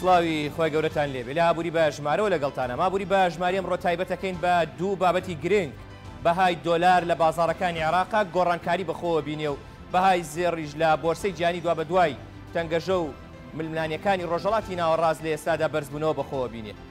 سڵاوی خۆی گەورەتان لێبێ لە ئابووری بە ژمارەوە لەگەڵتانە مابووری بە ژماریم ڕۆ تایبەتەکەین بە دوو بابەتی گرنگ بەهای دۆلار لە بازارەکانی عێراقا گۆڕانکاری بەخۆوە بینێ و بەهای زێڕیش لە بۆرسەی جیانی دوا بە دوای تەنگەژە و ململانیەکانی ڕۆژەڵاتی ناوەڕاست لە ئێستادا بەرزبوونەوە بەخۆوە بینێت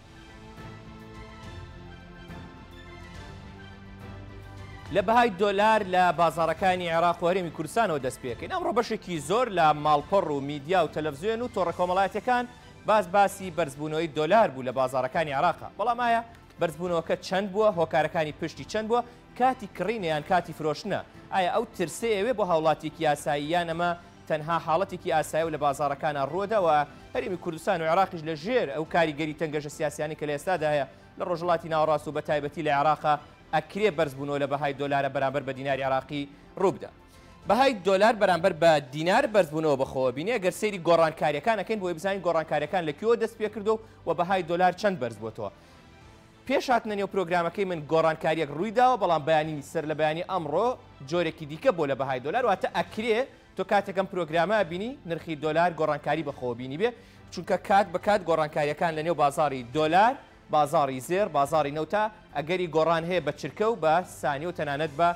لە بەهای دۆلار لە بازاڕەکانی عێراق و هەرێمی کوردستانەوە دەست پێکەین ئەمڕۆ بەشێکی زۆر لە ماڵپەڕ و میدیا و تەلەڤزیۆن و تۆڕە کۆمەڵاتەکان باس باسی بەرزبوونەوەی دۆلار بوو لە بازاڕەکانی عێراقا بەڵام ئایا بەرزبوونەوەکە چەند بووە هۆکارەکانی پشتی چەند بووە کاتی کڕینیان کاتی فرۆشتنە ئایا ئەو ترسەیەوێ بۆ هاوڵاتیەکی یاسایی یان ئەمە تەنها حاڵەتێکی ئاسایە و لە بازاڕەکانا ڕووەدا و هەرێمی کوردستان و عێراقیش لە ژێر ئەو کاریگەری تەنگەژە سیاسیانەی کە لە ئێستادا هەیە لە ڕۆژهەڵاتی ناوەڕاست و بەتایبەتی لە عێراقا ئەکرێ بەرزبوونەوە لە بەهای دۆلارە بەرامبەر بە دیناری عێراقی ڕووبدا. بەهای دۆلار بەرامبەر بە دینار بەرزبوونەوە بەخۆوەبینی ئەگەر سەیری گۆڕانکاریەکان ئەکەین بۆی بزانین گۆڕانکاریەکان لە کوێوە دەست پێکردووە و بەهای دۆلار چەند بەرزبووەتەوە. پێش هاتنە نێو پرۆگرامەکەی من گۆڕانکاریەک ڕووی داوە بەڵام بەیانی سەر لە بەیانی ئەمڕۆ جۆرێکی دیکە بۆ لە بەهای دۆلار واتە ئەکرێ تۆ کاتێک ئەم پرۆگرامە ئەبینی نرخی دۆلار گۆڕانکاری بەخۆوە بینیبێ چونکە کات بە کات گۆڕانکاریەکان لە نێو بازاڕی دۆلار بازاڕی زێڕ بازاڕی نەوتا ئەگەری گۆڕان هەیە بە چرکە و بە سانیە و تەنانەت بە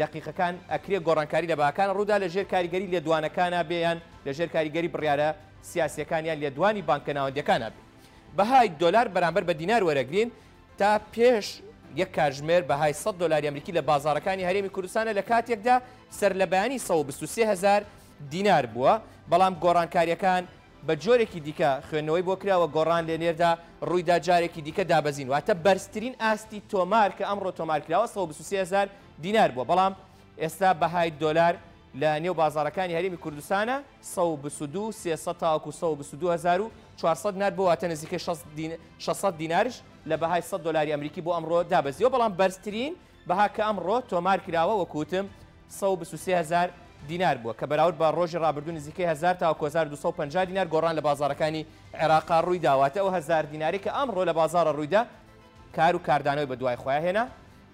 دەقیقەکان ئەکرێ گۆڕانکاری لە بەهاکان ڕوودا لە ژێر کاریگەری لێدوانەکانە بێ یان لە ژێر کاریگەری بڕیارە سیاسیەکان یان لێدوانی بانکە ناوەندیەکانە بێ. بەهای دۆلار بەرامبەر بە دینار وەرەگرین تا پێش یەک کاتژمێر بەهای 100 دۆلاری ئەمریکی لە بازاڕەکانی هەرێمی کوردستانە لە کاتێکدا سەرلەبەیانی 123 هەزار دینار بووە بەڵام گۆڕانکاریەکان بە جۆرێکی دیکە خوێندنەوەی بۆ کراوە گۆڕان لە نێردا ڕوویدا جارێکی دیکە دابەزین واتە بەرزترین ئاستی تۆمار کە ئەمڕۆ تۆمارکراوە 1930هزار دینار بووە بەڵام ئێستا بەهای دۆلار لە نێو بازارەکانی هەرمی کوردستانە سەد و بیست و دوو، سێ سەد تاوەکو سەد و بیست و دوو هەزار و چوار سەد دینار بوو، واتە نزیکەی شەست دین شەش سەد دیناریش لە بەهای سەد دۆلاری ئەمریکی بۆ ئەمڕۆ دابەزیوە، بەڵام بەرزترین بەها کە ئەمڕۆ تۆمار کراوە وەکو وتم سەد و بیست و سێ هەزار دینار بووە کە بەراورد بە ڕۆژی ڕابردوو نزیکەی هەزار تاوەکو هەزار و دوو سەد و پەنجا دینار گۆڕان لە بازاڕەکانی عێراقا ڕوویدا، واتە ئەو هەزار دینارەی کە ئەمڕۆ لە بازاڕا ڕوویدا کار و کاردانەوەی بەدوای خۆیا هێنا.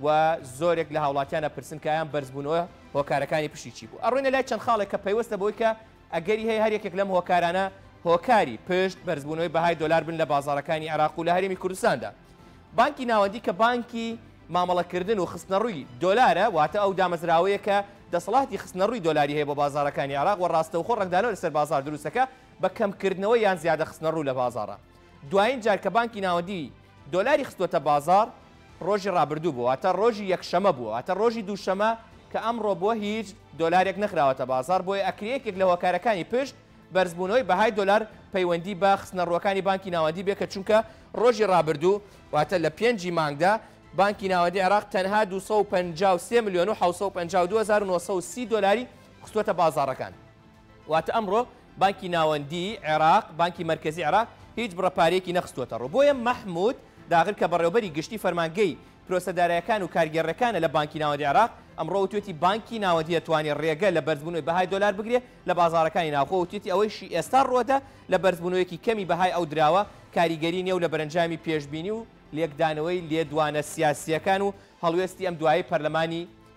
و زۆرێک لە هاوڵاتیان ئەپرسن کە ئەیان بەرزبوونەوە هۆکارەکانی پشتی چی بوو ئەڕۆینە لای چەند خاڵێک کە پەیوەستە بەوەی کە ئەگەری هەیە هەر یەکێک لەم هۆکارانە هۆکاری پشت بەرزبوونەوەی بەهای دۆلار بن لە بازاڕەکانی عێراق و لە هەرێمی کوردستاندا بانکی ناوەندی کە بانکی مامەڵەکردن و خستنەڕووی دۆلارە واتە ئەو دامەزراوەیە کە دەسەڵاتی خستنەڕووی دۆلاری هەیە بۆ بازاڕەکانی عێراق و ڕاستەوخۆ ڕەنگدانەوە لەسەر بازار دروستەکە بە کەمکردنەوە یان زیادە خستنەڕوو لە بازاڕە دوایین جار کە بانکی ناوەندی دۆلاری خستوەتە بازار ڕۆژی ڕابردوو بووە واتە ڕۆژی یەکشەمە بووە واتە ڕۆژی دووشەمە کە ئەمڕۆ بووە هیچ دۆلارێک نەخراوەتە بازاڕ بۆیە ئەکرێ یەکێک لە هۆکارەکانی پشت بەرزبوونەوەی بەهای دۆلار پەیوەندی بە خستنەڕووەکانی بانکی ناوەندی بێ کە چونکە ڕۆژی ڕابردوو واتە لە پێنجی مانگدا بانکی ناوەندی عێراق تەنها 253 ملیۆن و 752 هەزار و 930 دۆلاری خستووەتە بازاڕەکان. واتە ئەمڕۆ بانکی ناوەندیی عێراق، بانکی مەرکەزیی عێراق هیچ بڕە پارەیەکی نەخستووەتەڕوو، بۆیە مەحموود داغر کە بەڕێوەبەری گشتیی فەرمانگەی پرۆسە دارایەکان و کارگێڕێکانە لە بانکی ناوەندیی عێراق، ئەمڕۆ وتویەتی بانکی ناوەندی دەتوانێ رێگە لە بەرزبوونەوەی بەهای دۆلار بگرێ لە بازاڕەکانی ناوخۆ، وتویەتی ئەوەیشی ئێستا روودە لە بەرزبوونەوەیەکی کەمی بەهای ئەو دراوە کاریگەری نییە و لە بەرەنجامی پێشبینی و لێکدانەوەی لێدوانە سیاسییەکان و هەڵوێستی ئەم دوایەی پەرلەمانی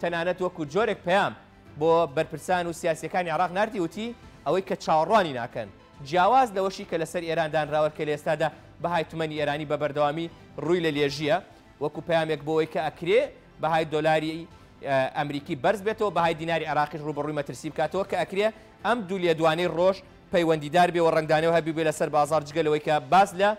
تەنانەت وەکو جۆرێک پەیام بۆ بەرپرسان و سیاسییەکانی عێراق ناردی وتی، ئەوەی کە چاوەڕوانی ناکەن. جیاواز لەوەشی کە لەسەر ئێران دانراوە کە لە ئێستادا بەهای تومەنی ئێرانی بە بەردەوامی رووی لە لێژییە وەکو پەیامێک بۆ ئەوەی کە ئەکرێ بەهای دۆلاری ئەمریکی بەرز بێتەوە بەهای دیناری عێراقیش رووبەڕووی مەترسی بکاتەوە کە ئەکرێ ئەم دوو لێدوانەی رۆژ پەیوەندیدار بێ و رەنگدانەوە هەبیبێ لەسەر بازاڕ جگە لەوەی کە باس لە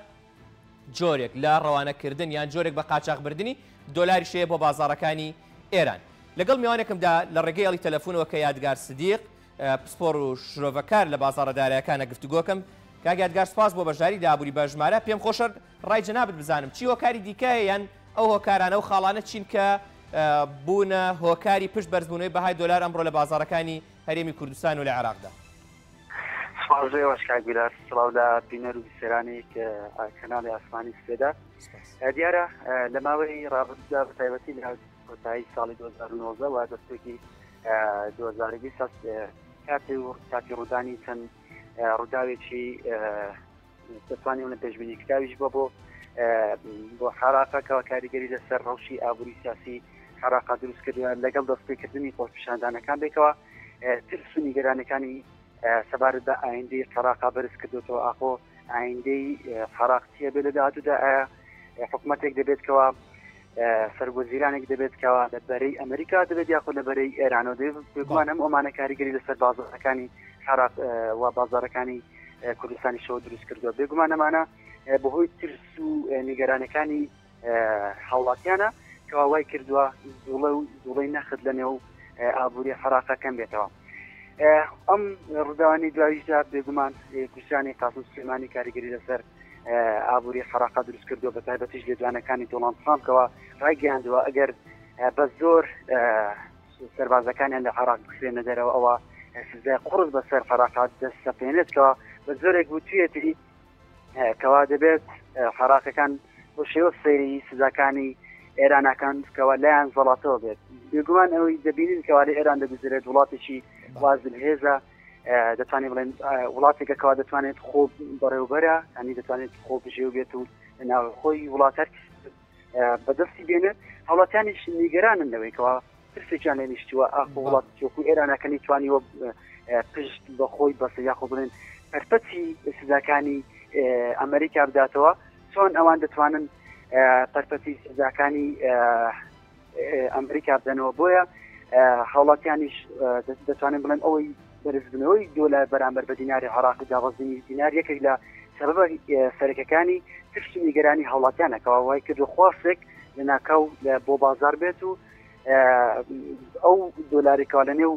جۆرێک لە ڕەوانەکردن یان جۆرێک بە قاچاخبردنی دۆلاریش هەیە بۆ بازاڕەکانی ئێران. لەگەڵ میوانێکمدا لە ڕێگەی ئەڵی تەلەفونەوە کە یادگار سدیق، پسپۆڕ و شرۆڤەکار لە بازاڕە دارایەکانە گفتوگۆکەم. کاک یادگار سپاس بۆ بەشداریت لە ئابووری بە ژمارە، پێم خۆشە ڕای جەنابت بزانم چی هۆکاری دیکە هەیە یان ئەو هۆکارانە و خاڵانە چین کە بوونە هۆکاری پشت بەرزبوونەوەی بەهای دۆلار ئەمڕۆ لە بازاڕەکانی هەرێمی کوردستان و لە عێراقدا؟ سپاس بۆ ئێوەش کاک بلال سڵاو لە بینەر و بیسەرانی کەناڵی ئاسمانی سپێدا دیارە لە ماوەی ڕابردوودا بە تایبەتی لە کۆتایی ساڵی 2009 و دەستێکی 2020 کاتی و کاتی ڕوودانی چەند ڕووداوێکی دەتوانین لە پێشبینیکراویش بۆ بۆ بۆ حراقەکەەوە کاریگەری لەسەر ڕەوشی ئابووری سیاسی حراقا دروست کردووە لەگەڵ دەستپێکردنی خۆشپیشاندانەکان بێتەوە ترس و نیگەرانەکانی سەبارەت بە ئایندی قەراقا بەرز کردوەوە ئاخۆ ئایندەی حراقچیە بێ لە داهاتوودا ئایا حکوومەتێک دەبێت کەەوە سەرگۆزیرانێک دەبێت کەوا لە بەرەی ئەمریکا دەبێت یاخۆ لە بەرەی ئێرانەوە دەبێتگووان ئەم ئۆمانە کاریگەری لەسەر بازارەکانی حراق و بازارەکانی کوردستانی شەوە دروست کردووە بێگومان ئەمانە بەهۆی ترس و نیگەرانەکانی هاوڵاتیانە کەوا وای کردووە زوڵە و زوڵەی نەخت لە نێو ئابووری حراقەکەم بێتەوە ئەم ڕداوانی دواییشدا بێگومان کوشانی قاسم سلێمانی کاریگەری لەسەر ئابووری خراقا دروست کردو بە تایبەتیش لێدوانەکانی دۆڵان ترامپەوە ڕایگەیاندووە ئەگەر بە زۆر سەربازەکانیان لە عراق بخرێنە دەرەوە ئەوە سزای قڕز بەسەر فراقات دەست سەپێنێتەوە بە زۆرێک وتوێتی کەوا دەبێت حراقەکان بۆ شێوە سەیری سزاکانی ئێرانەکان کەوا لایەن زەڵاتەوە بێت بێگومان ئەوەی دەبینین کەواری ئێران دەگوزرێت وڵاتێکی وازل هێزە دەتوانین بڵێن وڵاتێکە کەوا دەتوانێت خۆ بەڕێوبەرە ئەنی دەتوانێت خۆ بژێو بێت و ناوخۆی وڵاتەر بەدەستی بێنێت هەڵەتانیش نیگەرانن لەوەیکەوە پرسێکیان لە نیشتووە ئاخۆ وڵات چۆکو ئێرانەکەنی توانیوە پشت بەخۆی بەسە یاخۆ بڵێن پەرپەتی سزاکانی ئەمریکا بداتەوە چۆن ئەوان دەتوانن پەرپەتی سزاکانی ئەمریکا بدەنەوە بۆیە هاوڵاتیانیش دەتوانین بڵێن ئەوەی بەرزبنەوەی دۆلار بەرامبەر بە دیناری عراقی دابەزینی دینار یەکێک لە سەبەب سەرەکەەکانی ترس و نیگەرانی هاوڵاتیانەکەەوە وای کرد و خواستێک لە ناکاو بۆ بازار بێت و ئەو دۆلارێکەوە لە نێو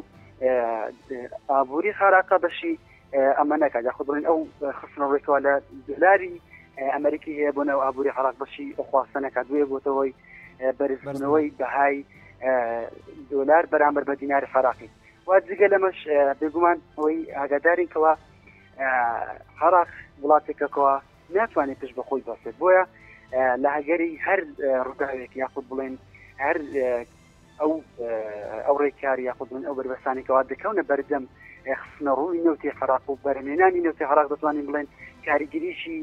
ئابووری خاراکە بەشی ئەمە ناکات یاخود بڵێن ئەو خستنە ڕێکەوە لە دلاری ئەمریکی هەیە بۆ ناو ئابووری عراق بەشی خواستە نکات بۆیە بۆتەوەی بەرزبوونەوەی بەهای دۆلار بەرامبەر بە دیناری عراقی وا جگە لەمەش بێگومان ئەوەی ئاگادارین کەەوە عراق وڵاتێکەکەەوە ناتوانێت پشت بە خۆی بەسێت بۆیە لە هەگەری هەر ڕووداوێک یاخود بڵێن هەر ئەو ڕێکار یاخود من ئەو بەربەستانی کەوا دەکەونە بەردەم خستنە ڕووی نەوتی عراق و بەرەمێنانی نەوتی عراق دەتوانین بڵێن کاریگەریشی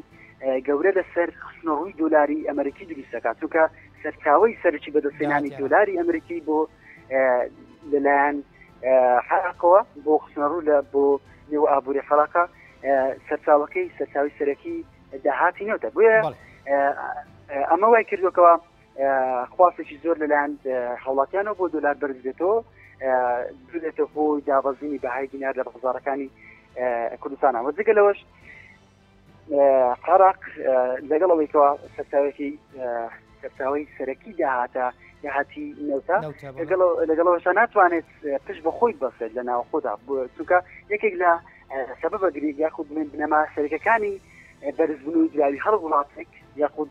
گەورە لەسەر خستنە ڕووی دلاری ئەمریکی دروستەکە چونکە سەرچاوی سەرکی بەدەستێنانی دلاری ئەمریکی بۆ لەلایەن حراقەوە بۆ خستنە ڕوو لە بۆ نێو ئابووری حراقا سەرچاوەکەی سەرچاوی سەرەکی داهاتی نەوتە بۆیە ئەمە وای کردوەکەەوە خواستێکی زۆر لەلایەن هاوڵاتیانەوە بۆ دۆلار بەرز بێتەوە بێتە هۆی دابەزینی بەهای دینار لە بەزارەکانی کوردستانە وە جگە لەوەش قەراق لەگەڵ ئەوەیەوە سەرتاوێکی سەرتاوی سەرەکی داهاتە داهاتی نەوتا لەگەڵەوەشا ناتوانێت پشت بە خۆی بەسێت لە ناو خۆدا چونکە یەکێک لە سەبە بەگرێک یاخود بنەما سەرەکەەکانی بەرزبوون و دراوی هەر وڵاتێک یاخود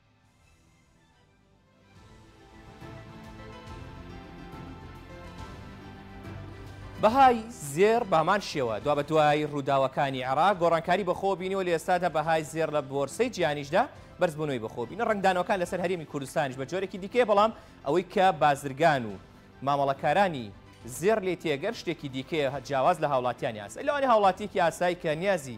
بەهای زێڕ بامان شێوە، دوابەدوای ڕووداوەکانی عێراق، گۆڕانکاری بەخۆوە بینی و لە ئێستادا بەهای زێڕ لە بۆرسەی جیهانیشدا بەرزبوونەوەی بەخۆبینە، ڕەنگدانەوەکان لەسەر هەرێمی کوردستانیش بە جۆرێکی دیکەیە، بەڵام ئەوەی کە بازرگان و مامەڵەکارانی زێڕ لێی تێگەر شتێکی دیکەیە جیاواز لە هاوڵاتیانی ئاسایی، لەوانەیە هاوڵاتییەکی ئاسایی کە نیازی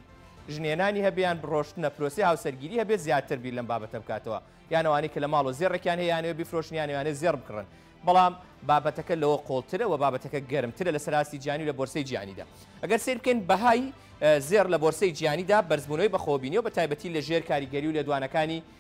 ژنهێنانی هەبێ یان ڕۆشتنە پرۆسەی هاوسەرگیری هەبێت زیاتر بیر لەم بابەتە بکاتەوە، یان ئەوانەی کە لە ماڵەوە زێڕێکیان هەیە یانەوێ بیفرۆشن یان ئەوێ زێڕ بکڕن، بەڵام بابەتەکە لەوە قوڵترە و بابەتەکە گەرمترە لەسەر ئاستی جیهانی و لە بۆرسەی جیهانیدا. ئەگەر سەیر بکەین بەهای زێڕ لە بۆرسەی جیهانیدا بەرزبوونەوەی بەخۆوە بینیوە بەتایبەتی لەژێر کاریگەری و لێدوانەکانی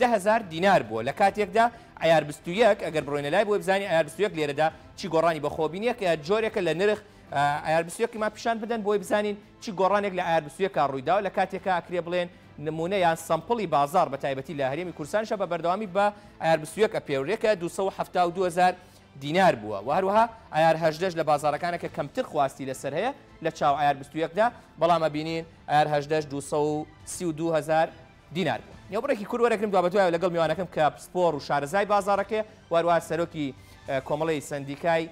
دە هەزار دینار بووە لە کاتێکدا عەیار بیست و یەک ئەگەر بڕۆینە لای بۆی بزانین عەیار بیست و یەک لێرەدا چی گۆڕانی بە خۆوە بینیە کە جۆرێکە لە نرخ عەیار بیست و یەکمان پیشان بدەن بۆی بزانین چی گۆڕانێک لە عەیار بیست و یەک کا ڕوویداوە لە کاتێکا ئەکرێ بڵێن نموونە یان سەمپڵی بازاڕ بە تایبەتی لە هەرێمی کوردستانیشە بە بەردەوامی بە عەیار بیست و یەک ئەپێورێ کە دوو سەد و حەفتا و دوو هەزار دینار بووە و هەروەها عەیار هەژدەش لە بازاڕەکانە کە کەمتر خواستی لەسەر هەیە لە چاو عەیار بیست و یەک دا بەڵام ئەبینین عەیار هەژدەش دوو سەد و سی و دوو هەزار دینار بوو. نێوبڕێکی کورت وەرەگرم دوابەدوایەوە لەگەڵ میوانەکەم کە پسپۆڕ و شارەزای بازاڕەکەیە و هەروەها سەرۆکی کۆمەڵەی سەندیکای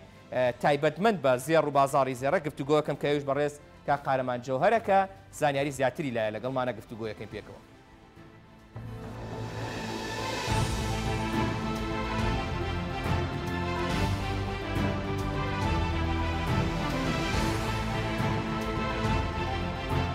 تایبەتمەند بە زێڕ و بازاڕی زێڕە گفتوگۆکەم کە ئەویش بەڕێز کاک قارەمان جەوهەرە کە زانیاری زیاتری لایە لەگەڵمانە گفتوگۆیەکەین پێکەوە.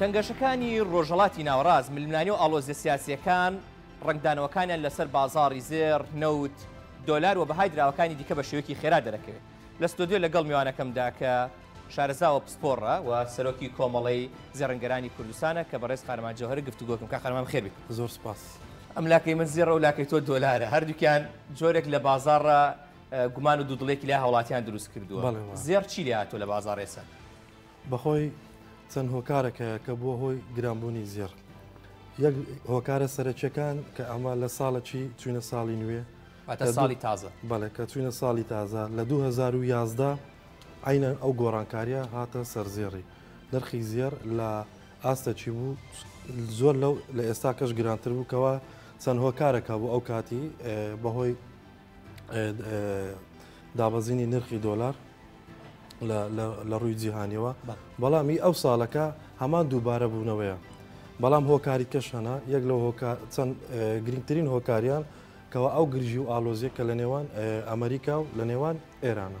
تەنگەشەکانی ڕۆژهەڵاتی ناوەڕاست ململانێ و ئاڵۆزیە سیاسییەکان ڕەنگدانەوەکانیان لەسەر بازاڕی زێڕ، نەوت، دۆلار و بەهای دراوەکانی دیکە بە شێوەیەکی خێرا دەرەکەوێت. لە ستۆدیۆ لەگەڵ میوانەکەمدا کە شارەزاوە پسپۆڕە و سەرۆکی کۆمەڵەی زێڕنگەرانی کوردستانە کە بەڕێز قارەمان جەوهەرە گفتوگۆکم کاک قارەمان بەخێر بێیت. زۆر سوپاس. ئەم لاکەی من زێڕە و لاکەی تۆ دۆلارە، هەردووکیان جۆرێک لە بازاڕە گومان و دوودڵێکی لای هاوڵاتیان دروست کردووە. بەڵێ وایە. زێڕ چی لێ هاتووە لە بازاڕ ئێستا؟ بەخۆی چەند هۆکارێک هەیە کە بووە هۆی گرانبوونی زێڕ. یەک هۆکارە سەرەکییەکان کە ئەمە لە ساڵەکی چووینە ساڵی نوێ. واتە ساڵی تازە. بەڵێ کە چووینە ساڵی تازە لە دوو هەزار و یازدە عەینەن ئەو گۆڕانکارییە هاتە سەرزێڕی نرخی زێڕ لە ئاستەکی بوو زۆر لەو لە ئێستا کەش گرانتر بوو کەەوە چەند هۆکارەکە بوو ئەو کاتی بەهۆی دابەزینی نرخی دۆلار لە ڕووی جیهانیەوە بەڵامی ئەو ساڵەکە هەمان دووبارە بوونەوەیە بەڵام هۆکاری کەش هەنا یەک لە چەند گرنگترین هۆکاریان کەەوە ئەو گرژی و ئالۆزیە کە لە نێوان ئەمریکا و لە نێوان ئێرانە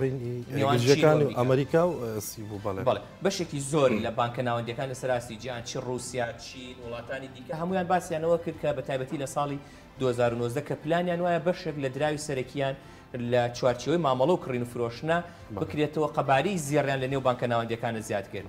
بینیەکانی ئەمریکا و سی بوو بەڵێ بەڵێ بەشێکی زۆری لە بانکە ناوەندەکان لە سەراستی جیان چی رووسیا چی وڵاتانی دیکە هەمویان باسییانەوە کرد کە بە تایبەتی لە ساڵی 2009 کە پلانیان وایە بەشێک لە دراوی سەرەکییان لە چوارچەوەی مامەڵە و کڕین و فرۆشنە بکرێتەوە قەباری زیێڕیان لە نێو بانکە ناوەندەکانە زیادکرد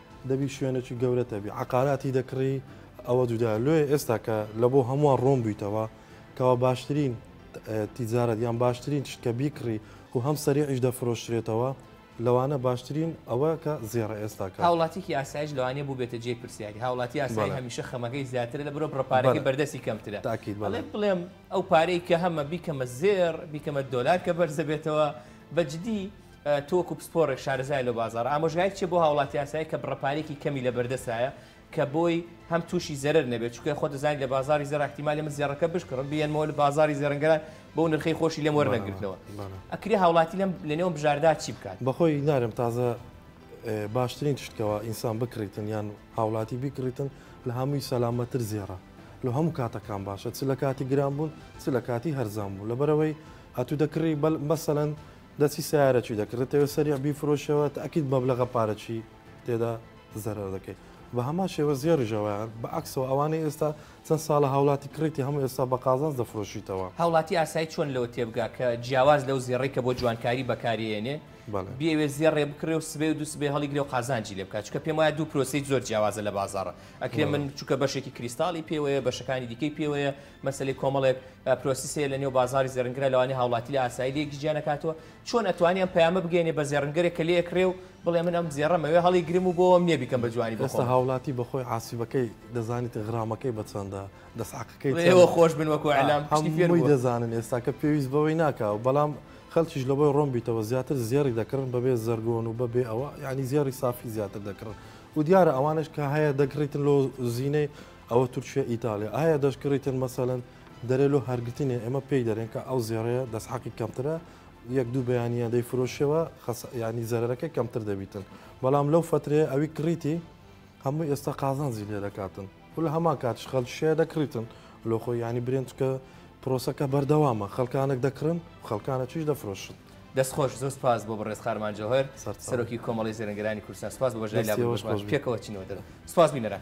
دەبی شوێنەکی گەورەت هەبی عەقاراتی دەکڕی ئەوە جودایە لۆیە ئێستا کە لە بۆ هەمووان ڕۆم بوویتەوە کەوا باشترین تیجارەت یان باشترین تشت کە بیکڕی و هەم سەریعیش دەفرۆشرێتەوە لەوانە باشترین ئەوە کە زێڕە ئێستا کە هاوڵاتیکی ئاسایش لەوانیە بوبێتە جێی پرسیاری هاوڵاتی ئاسایی هەمیشە خەمەکەی زیاترە لە برۆ بڕە پارەکەی بەردەستی کەمترە ئەڵێ بڵێم ئەو پارەی کە هەمە بیکەمە زێڕ بیکەمە دۆلار کە بەرزەبێتەوە بەجدی تۆ وەکو پسپۆڕێک شارەزای لەو بازاڕە، ئامۆژگاریت چیە بۆ هاوڵاتی ئاسایی کە بڕەپارەیەکی کەمی لە بەردەستایە کە بۆی هەم توشی زەرەر نەبێت چونکە خۆت دەزانیت لە بازاڕی زێڕ ئیحتیمالە من زێڕەکە بشکڕم بیەنمەوە لە بازاڕی زێڕنگەران بەو نرخەی خۆشی لێم وەرنەگرتنەوە ئەکرێ هاوڵاتی لەم لەنێوم بژاردا چی بکات؟ بەخۆی نارم تازە باشترین شت کەوا ئینسان بکڕیتن یان هاوڵاتی بیکڕیتن لە هەمووی سەلامەتر زێڕە لە هەموو کاتەکان باشە چ لە کاتی گران بوون چ لە کاتی هەرزان بوو لەبەرەوەی هاتوو دەکڕی بەل مەسەەن دەستی سەیارە چی دەکە ڕێتەوێ سەریع بیفرۆشەوە تاکیت مەبلەغە پارەچی تێدا زەرەر دەکەیت بە هەمان شێوە زێڕیژەوەیان بە عکسەوە ئەوانەی ئێستا چەند ساڵە هاوڵاتی کڕیتی هەموو ئێستا بە قازانج دەفرۆشیتەوە. هاوڵاتی ئاسایی چۆن لەوە تێبگا کە جیاواز لەو زێڕەی کە بۆ جوانکاری بەکاریێنێ بیەوێ زێڕێ بکڕێ و سبەی و دوو سبەی هەڵیگرێ و قازانجی لێ بکا چونکە پێم وایە دوو پرۆسەی زۆر جیاوازە لە بازاڕ ئەکرێ من چونکە بەشێکی کریستاڵی پێوەیە بەشەکانی دیکەی پێوەیە مەسەلەی کۆمەڵێک پرۆسیس هەیە لە نێو بازاری زێڕنگرا لەوانەیە هاوڵاتی لە ئاسایی لێکی جیا نەکاتەوە چۆن ئەتوانی ئەم پەیامە بگەینێ بە زێڕنگەرێک کە لێکرێ و بڵێ من ئەم زێڕەم ئەوێ هەڵی گرم و بۆم نییە بیکەم بە جوانی بۆ ئێستا خۆم هاوڵاتی بە خۆی عاسیبەکەی دەزانیت غرامەکەی بە چەندە دەسعەقەکەی ئێوە چەندە خۆش بن وەکو ئەها ئیلام پشتی فێر هەمووی بووە دەزانن ئێستا کە پێویست بەوەی ناکا و بەڵام خەڵکیش لەبەر ڕۆن بیتەوە زیاتر زێڕی دەکڕن بەبێ زەرگۆن و بەبێ ئەوە یانی زێڕی سافی زیاتر دەکڕن و دیارە ئەوانەش کە هەیە دەگڕیتن لۆ زینەی ئەوە تورکیە ئیتاڵیا ئایا دەشکڕیتن مەسەلەن دەرێ لۆ هەرگتنێ ئێمە پێی دەرێن کە ئەو زێڕەیە دەست حەقی کەمترە یەک دوو بەیانە دەی فرۆشەوە خەس ینی زەرەکەی کەمتر دەبیتن بەڵام لەو فترێ ئەوی کڕیتی هەموو ئێستا قازانجی لێ دەکاتن و لە هەمان کاتش خەل شێ دەکڕیتن لۆ خۆ ینی برێن چکە پرۆسەکە بەردەوامە خەڵکانێک دەکڕن خەڵکانە چیش دەفرۆشن دەست خۆش زۆر سپاس بۆ بەڕێز قارمان جەوهەر سەرۆکی کۆمەڵی زێرنگرانی کوردستان سپاس بۆ بەشداری لابروش پێکەوە چینەوە دەرەوە سپاس بینەران.